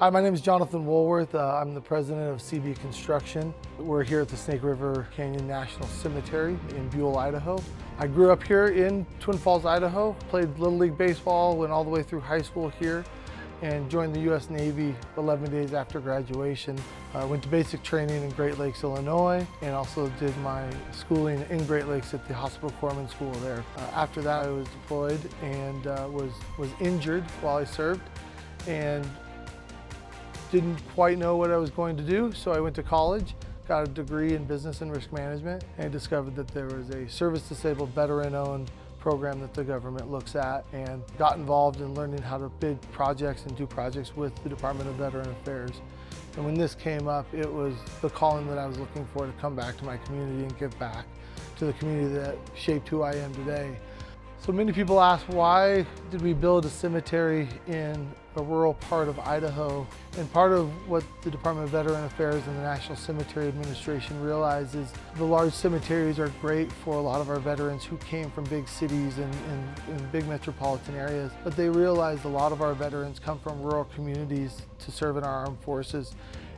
Hi, my name is Johnathan Woolworth. Uh, I'm the president of Seabee Construction. We're here at the Snake River Canyon National Cemetery in Buhl, Idaho. I grew up here in Twin Falls, Idaho, played Little League Baseball, went all the way through high school here, and joined the U.S. Navy 11 days after graduation. Uh, went to basic training in Great Lakes, Illinois, and also did my schooling in Great Lakes at the Hospital Corpsman School there. Uh, after that, I was deployed and uh, was, was injured while I served. And didn't quite know what I was going to do, so I went to college, got a degree in business and risk management, and discovered that there was a service disabled veteran owned program that the government looks at and got involved in learning how to bid projects and do projects with the Department of Veteran Affairs. And when this came up, it was the calling that I was looking for to come back to my community and give back to the community that shaped who I am today. So many people ask why did we build a cemetery in a rural part of Idaho? And part of what the Department of Veteran Affairs and the National Cemetery Administration realizes the large cemeteries are great for a lot of our veterans who came from big cities and, and, and big metropolitan areas. But they realize a lot of our veterans come from rural communities to serve in our armed forces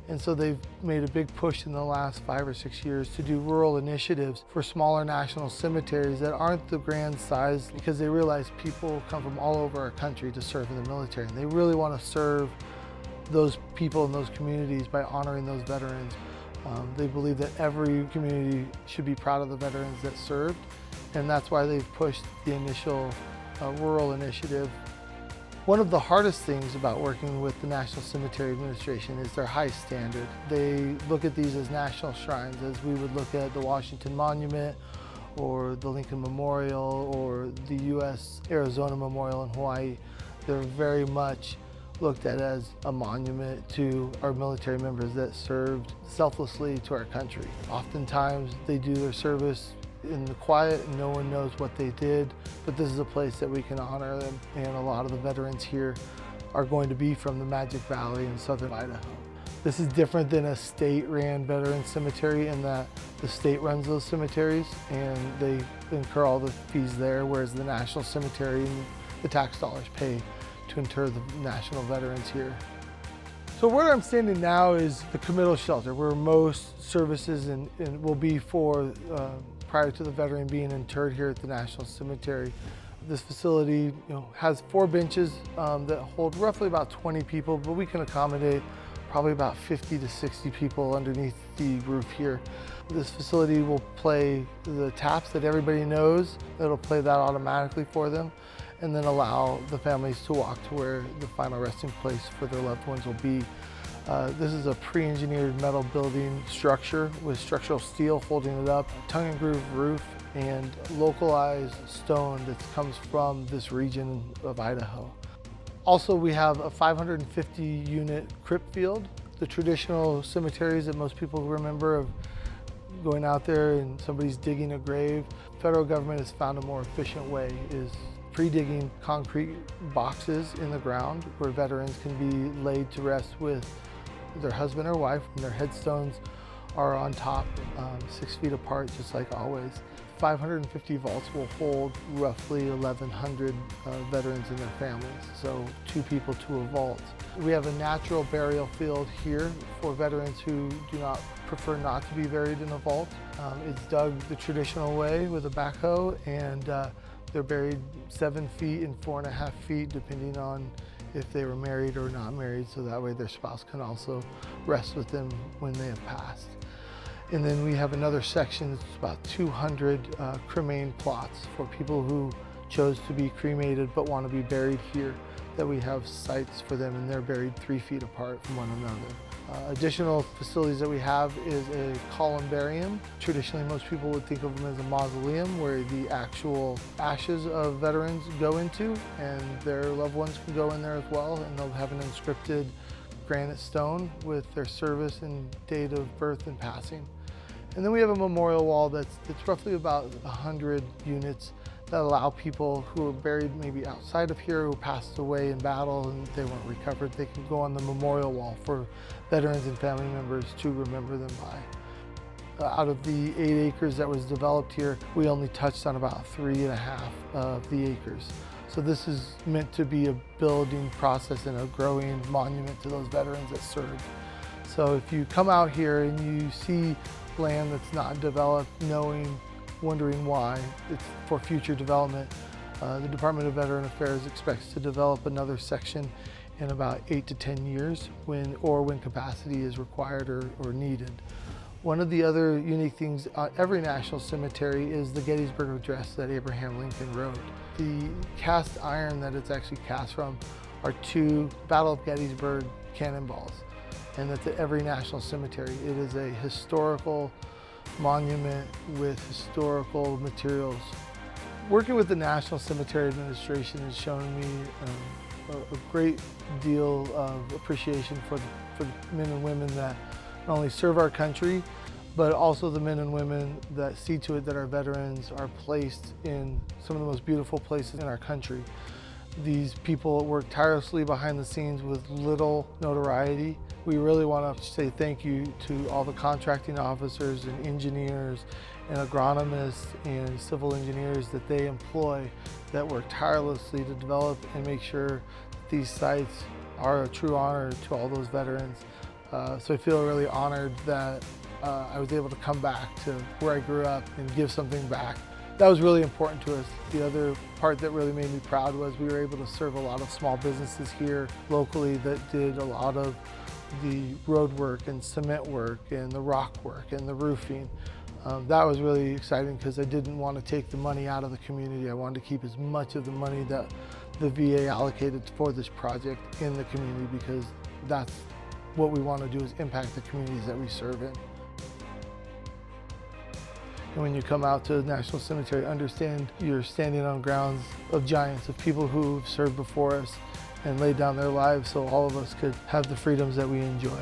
and so they've made a big push in the last five or six years to do rural initiatives for smaller national cemeteries that aren't the grand size because they realize people come from all over our country to serve in the military. And they really want to serve those people in those communities by honoring those veterans. Um, they believe that every community should be proud of the veterans that served. And that's why they've pushed the initial uh, rural initiative one of the hardest things about working with the National Cemetery Administration is their high standard. They look at these as national shrines as we would look at the Washington Monument or the Lincoln Memorial or the U.S. Arizona Memorial in Hawaii. They're very much looked at as a monument to our military members that served selflessly to our country. Oftentimes they do their service in the quiet and no one knows what they did, but this is a place that we can honor them and a lot of the veterans here are going to be from the Magic Valley in southern Idaho. This is different than a state-ran veteran cemetery in that the state runs those cemeteries and they incur all the fees there, whereas the National Cemetery, and the tax dollars pay to inter the national veterans here. So where I'm standing now is the committal shelter, where most services and, and will be for uh, prior to the veteran being interred here at the National Cemetery. This facility you know, has four benches um, that hold roughly about 20 people, but we can accommodate probably about 50 to 60 people underneath the roof here. This facility will play the taps that everybody knows. It'll play that automatically for them and then allow the families to walk to where the final resting place for their loved ones will be. Uh, this is a pre-engineered metal building structure with structural steel holding it up, tongue and groove roof, and localized stone that comes from this region of Idaho. Also, we have a 550 unit crypt field. The traditional cemeteries that most people remember of going out there and somebody's digging a grave. Federal government has found a more efficient way is pre-digging concrete boxes in the ground where veterans can be laid to rest with their husband or wife, and their headstones are on top, um, six feet apart, just like always. 550 vaults will hold roughly 1,100 uh, veterans and their families, so two people to a vault. We have a natural burial field here for veterans who do not prefer not to be buried in a vault. Um, it's dug the traditional way with a backhoe, and uh, they're buried seven feet and four and a half feet, depending on if they were married or not married, so that way their spouse can also rest with them when they have passed. And then we have another section, it's about 200 uh, cremain plots for people who chose to be cremated but want to be buried here, that we have sites for them and they're buried three feet apart from one another. Uh, additional facilities that we have is a columbarium. Traditionally, most people would think of them as a mausoleum where the actual ashes of veterans go into and their loved ones can go in there as well and they'll have an inscripted granite stone with their service and date of birth and passing. And then we have a memorial wall that's, that's roughly about 100 units that allow people who are buried maybe outside of here who passed away in battle and they weren't recovered, they can go on the memorial wall for veterans and family members to remember them by. Uh, out of the eight acres that was developed here, we only touched on about three and a half of the acres. So this is meant to be a building process and a growing monument to those veterans that served. So if you come out here and you see land that's not developed, knowing, wondering why, it's for future development, uh, the Department of Veteran Affairs expects to develop another section in about eight to 10 years when, or when capacity is required or, or needed. One of the other unique things at every national cemetery is the Gettysburg Address that Abraham Lincoln wrote. The cast iron that it's actually cast from are two Battle of Gettysburg cannonballs. And that's at every national cemetery. It is a historical monument with historical materials Working with the National Cemetery Administration has shown me um, a, great deal of appreciation for the, for the men and women that not only serve our country, but also the men and women that see to it that our veterans are placed in some of the most beautiful places in our country. These people work tirelessly behind the scenes with little notoriety. We really want to say thank you to all the contracting officers and engineers and agronomists and civil engineers that they employ that work tirelessly to develop and make sure these sites are a true honor to all those veterans. Uh, so I feel really honored that uh, I was able to come back to where I grew up and give something back. That was really important to us. The other part that really made me proud was we were able to serve a lot of small businesses here locally that did a lot of the road work and cement work and the rock work and the roofing. Um, that was really exciting because I didn't want to take the money out of the community. I wanted to keep as much of the money that the VA allocated for this project in the community because that's what we want to do is impact the communities that we serve in. And when you come out to the National Cemetery, understand you're standing on grounds of giants, of people who've served before us and laid down their lives so all of us could have the freedoms that we enjoy.